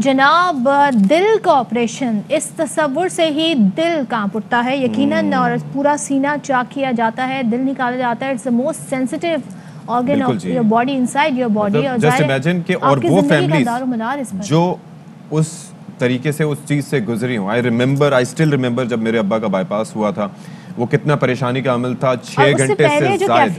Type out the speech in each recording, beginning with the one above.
जनाब दिल का ऑपरेशन इस तस्वुर से ही दिल काँप उठता है। यकीनन हम्म। और पूरा सीना चाक किया जाता है दिल निकाला जाता है। It's the most sensitive organ of your body inside your body और ज़ाहिर है, कि और वो पर। जो उस तरीके से उस चीज़ से गुजरी हूँ। I remember I still remember जब मेरे अब्बा का बाईपास हुआ था। वो कितना परेशानी का अमल था छः घंटे से जायद।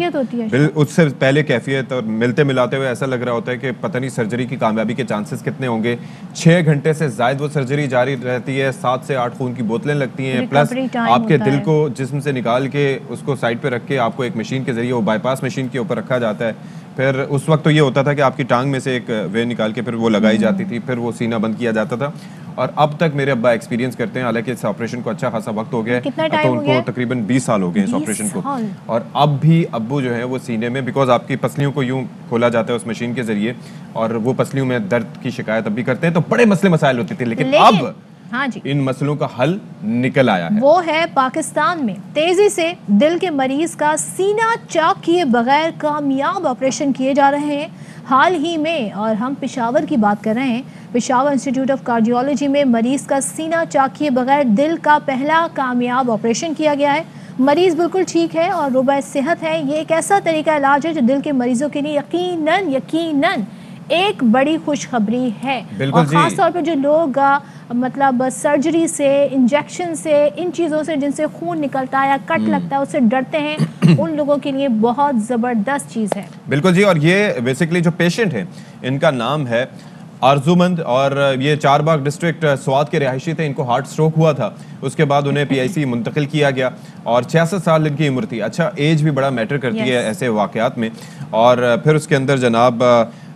है उससे पहले कैफियत और मिलते मिलाते हुए ऐसा लग रहा होता है कि पता नहीं सर्जरी की कामयाबी के चांसेस कितने होंगे। छः घंटे से जायद वो सर्जरी जारी रहती है सात से आठ खून की बोतलें लगती हैं प्लस आपके दिल को जिसम से निकाल के उसको साइड पे रख के आपको एक मशीन के ज़रिए वो बाईपास मशीन के ऊपर रखा जाता है। फिर उस वक्त तो ये होता था कि आपकी टांग में से एक वे निकाल के फिर वो लगाई हम्म। जाती थी फिर वो सीना बंद किया जाता था। और अब तक मेरे अब्बा एक्सपीरियंस करते हैं। हालाँकि इस ऑपरेशन को अच्छा खासा वक्त हो गया है। तो हो उनको तकरीबन 20 साल हो गए इस ऑपरेशन को। और अब भी अब्बू जो है वो सीने में बिकॉज़ आपकी पसलियों को यूँ खोला जाता है उस मशीन के ज़रिए और वो पसलियों में दर्द की शिकायत अब भी करते हैं। तो बड़े मसले मसाइल होते थे लेकिन, लेकिन अब हाँ जी। इन मसलों का हल निकल आया है। वो है पाकिस्तान में। तेज़ी से दिल के मरीज़ का सीना चाक किए बगैर कामयाब ऑपरेशन किए जा रहे हैं। हाल ही में और हम पिशावर की बात कर रहे हैं पेशावर इंस्टीट्यूट ऑफ़ कार्डियोलॉजी में मरीज़ का सीना चाक किए बगैर दिल का पहला कामयाब ऑपरेशन किया गया है। मरीज़ बिल्कुल ठीक है और रुबा सेहत है। ये एक ऐसा तरीका इलाज है जो दिल के मरीजों के लिए यकीनन यकीनन एक बड़ी खुशखबरी है। और। खास तौर पे जो लोग मतलब सर्जरी से इंजेक्शन से इन चीज़ों से जिनसे खून निकलता है या कट हम्म। लगता है उससे डरते हैं। उन लोगों के लिए बहुत ज़बरदस्त चीज़ है। बिल्कुल जी और ये बेसिकली जो पेशेंट है इनका नाम है आरजूमंद और ये चार बाग डिस्ट्रिक्ट स्वाद के रिहायशी थे इनको हार्ट स्ट्रोक हुआ था। उसके बाद उन्हें पीआईसी मुंतकिल किया गया और छियासठ साल इनकी उम्र थी। अच्छा एज भी बड़ा मैटर करती है ऐसे वाकयात में। और फिर उसके अंदर जनाब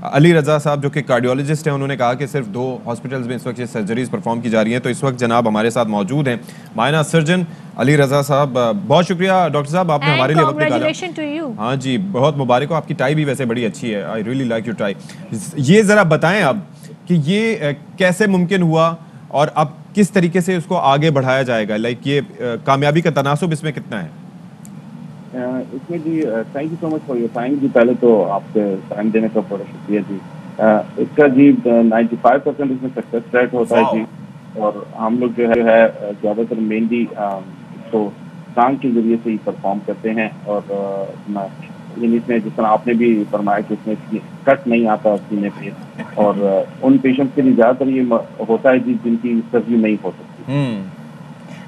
अली रजा साहब जो कि कार्डियोलॉजिस्ट हैं उन्होंने कहा कि सिर्फ़ दो हॉस्पिटल्स में इस वक्त ये सर्जरीज परफॉर्म की जा रही हैं। तो इस वक्त जनाब हमारे साथ मौजूद हैं। मायना सर्जन अली रजा साहब बहुत शुक्रिया डॉक्टर साहब आपने हमारे लिए वक्त निकाला। यू हाँ जी बहुत मुबारक हो आपकी टाई भी वैसे बड़ी अच्छी है। I really like your tie ये ज़रा बताएँ अब कि ये कैसे मुमकिन हुआ और अब किस तरीके से उसको आगे बढ़ाया जाएगा? लाइक ये कामयाबी का तनासब इसमें कितना है? इसमें जी thank you so much for your time जी। पहले तो आपके टाइम देने का बड़ा शुक्रिया जी। इसका जी नाइन्टी फाइव परसेंट इसमें सक्सेस रेट होता है जी। और हम लोग जो है है, ज़्यादातर मेनली तो टांग के ज़रिए से ही परफॉर्म करते हैं और यानी इसमें जिस तरह आपने भी फरमाया कि इसमें कट नहीं आता सीने पे और उन पेशेंट्स के लिए ज़्यादातर ये होता है जी जिनकी सर्जरी नहीं हो सकती। हम्म।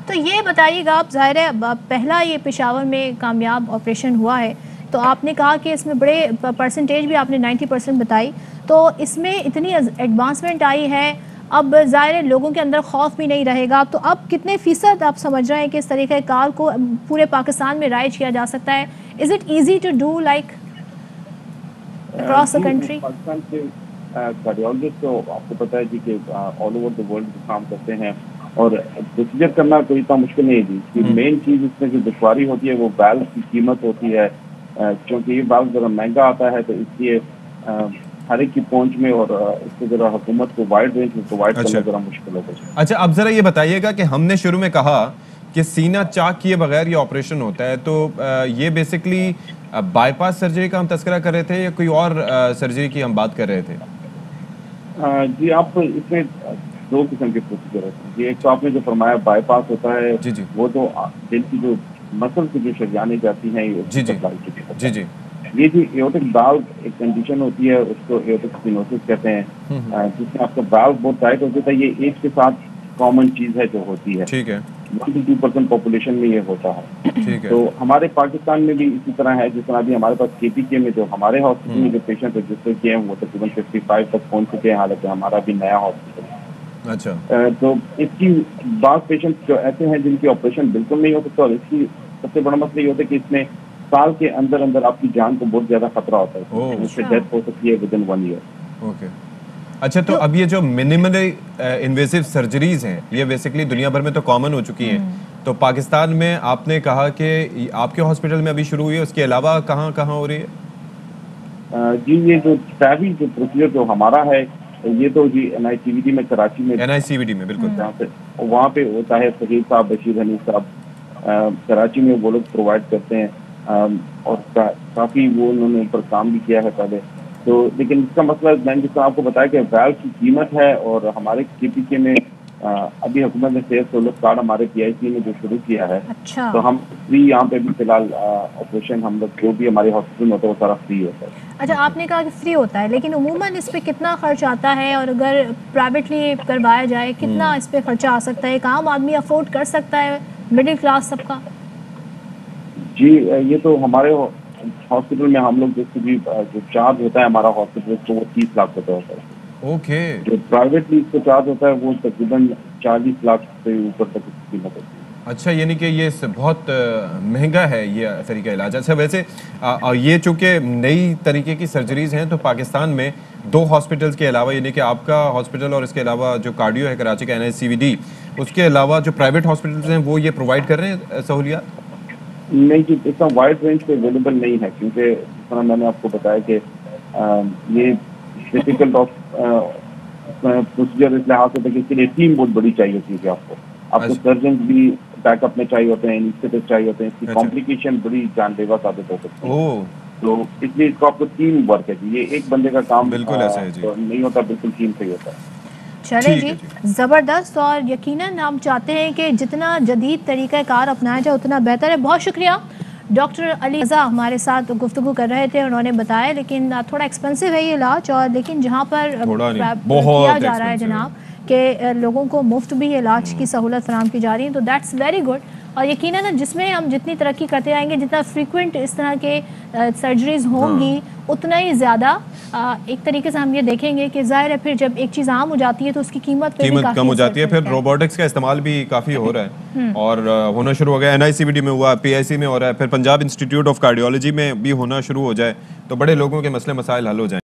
तो ये बताइएगा आप ज़ाहिर है पहला ये पेशावर में कामयाब ऑपरेशन हुआ है तो आपने कहा कि इसमें बड़े परसेंटेज भी आपने 90 परसेंट बताई तो इसमें इतनी एडवांसमेंट आई है अब ज़ाहिर है लोगों के अंदर खौफ भी नहीं रहेगा। तो अब कितने फ़ीसद आप समझ रहे हैं कि इस तरीके कार को पूरे पाकिस्तान में राइज किया जा सकता है? Is it easy to do like Across the जी, country? पाकिस्तान कार्डियोलॉजिस्ट तो आपको पता है जी कि ऑल ओवर द वर्ल्ड काम करते हैं और प्रोसीजर करना कोई इतना मुश्किल नहीं है जी। कि मेन चीज़ इसमें जो दुश्वारी होती है वो बैल की कीमत होती है। क्योंकि ये बैल जरा महँगा आता है तो इसलिए अ, हर एक की पहुँच में और इसको जरा हुकूमत को वाइड रेंज में प्रोवाइड करना अच्छा। जरा मुश्किल है अच्छा अब ज़रा ये बताइएगा कि हमने शुरू में कहा कि सीना चाक किए बगैर ये ऑपरेशन होता है तो ये बेसिकली बाईपास सर्जरी का हम तस्करा कर रहे थे या कोई और सर्जरी की हम बात कर रहे थे जी आप इसमें दो किस्म के प्रोसीजर होते हैं एक तो आपने जो फरमाया बाईपास होता है जी, जी। वो तो दिल की जो मसल की जो शरियाने जाती हैं जी, जी। जी। जी ये जी एओटिक वाल्व एक कंडीशन होती है उसको एओटिक स्टेनोसिस कहते हैं। जिसमें आपका वाल्व बहुत टाइट हो जाता है ये एज के साथ कॉमन चीज़ है जो होती है। ठीक है। One two two percent population में ये होता है। ठीक है। तो हमारे पाकिस्तान में भी इसी तरह है जिस तरह अभी हमारे पास के पी के में जो हमारे हॉस्पिटल में जो पेशेंट रजिस्टर किए हैं वो तकरीबन फिफ्टी फाइव तक पहुँच चुके हैं हालाँकि हमारा भी नया हॉस्पिटल है। अच्छा। तो इसकी बात पेशेंट जो ऐसे हैं जिनकी ऑपरेशन बिल्कुल नहीं हो सकता और इसकी सबसे बड़ा मसला ये होता है कि इसमें साल के अंदर अंदर आपकी जान को बहुत ज़्यादा खतरा होता है। इससे अच्छा। डेथ हो सकती है within one year okay अच्छा तो अब ये जो मिनिमली इन्वेसिव सर्जरीज हैं ये बेसिकली दुनिया भर में तो कॉमन हो चुकी हैं। तो पाकिस्तान में आपने कहा कि आपके हॉस्पिटल में अभी शुरू हुई है उसके अलावा कहाँ कहाँ हो रही है? जी ये जो टैबी जो प्रोसीजर जो हमारा है ये तो जी एन आई में कराची में एन में बिल्कुल। जहाँ पे वहाँ पे होता है फकीर साहब बशीर हनीफ साहब कराची में वो लोग प्रोवाइड करते हैं। और काफ़ी वो उन्होंने ऊपर काम भी किया है पहले। तो लेकिन इसका मसला मैंने जिस आपको बताया कि वैल्व की कीमत है और हमारे के में आ, अभी हुकूमत ने सेहत सहूलत कार्ड हमारे पीआईसी ने जो शुरू किया है अच्छा। तो हम फ्री यहाँ पे भी फ़िलहाल ऑपरेशन हम लोग जो भी हमारे हॉस्पिटल में होता है वो सारा फ्री होता है। अच्छा आपने कहा कि फ्री होता है लेकिन उमूमन इस पे कितना खर्च आता है और अगर प्राइवेटली करवाया जाए कितना इस पे खर्चा आ सकता है? एक आम आदमी अफोर्ड कर सकता है मिडिल क्लास सबका। जी ये तो हमारे हॉस्पिटल में हम लोग जैसे भी जो चार्ज होता है हमारा हॉस्पिटल तो वो तीस लाख रुपए होता है। ओके। जो प्राइवेटली इसको चार्ज होता है वो तकरीबन चालीस लाख से ऊपर तक कीमत होती है। अच्छा यानी कि ये बहुत महँगा है ये तरीका इलाज। अच्छा वैसे अ, ये चूँकि नई तरीके की सर्जरीज हैं तो पाकिस्तान में दो हॉस्पिटल्स के अलावा यानी कि आपका हॉस्पिटल और इसके अलावा जो कार्डियो है कराची का एन उसके अलावा जो प्राइवेट हॉस्पिटल्स हैं वो ये प्रोवाइड कर रहे हैं सहूलियात? नहीं जी इतना वाइड रेंज पे अवेलेबल नहीं है क्योंकि जिस तरह मैंने आपको बताया कि ये डिफ़िकल्ट ऑफ़ प्रोसीजर इस लिहाज से कि इसके लिए टीम बहुत बड़ी चाहिए होती है आपको आपको अच्छा। सर्जन भी बैकअप में चाहिए होते हैं इनिशिएटिव चाहिए होते हैं इसकी अच्छा। कॉम्प्लिकेशन बड़ी जानलेवा साबित हो सकती है तो इसलिए इसको आपको टीम वर्क है जी ये एक बंदे का काम बिल्कुल ऐसा है जी। तो नहीं होता बिल्कुल टीम से ही होता है चले जी। ज़बरदस्त और यकीनन हम चाहते हैं कि जितना जदीद तरीका कार अपनाया जाए उतना बेहतर है। बहुत शुक्रिया। डॉक्टर अली रज़ा हमारे साथ गुफ्तु कर रहे थे उन्होंने बताया लेकिन थोड़ा एक्सपेंसिव है ये इलाज और लेकिन जहाँ पर किया जा रहा है जनाब के लोगों को मुफ़्त भी इलाज की सहूलत फराम की जा रही है तो दैट्स वेरी गुड और यकीनन जिसमें हम जितनी तरक्की करते जाएँगे जितना फ्रीक्वेंट इस तरह के सर्जरीज होंगी उतना ही ज़्यादा एक तरीके से हम ये देखेंगे कि ज़ाहिर है फिर जब एक चीज़ आम हो जाती है तो उसकी कीमत पे कीमत कम हो जाती है फिर रोबोटिक्स का इस्तेमाल भी काफ़ी हो रहा है। और होना शुरू हो गया एनआईसीबीडी में हुआ पीआईसी में हो रहा है फिर पंजाब इंस्टीट्यूट ऑफ़ कार्डियोलॉजी में भी होना शुरू हो जाए तो बड़े लोगों के मसले मसाइल हल हो जाए।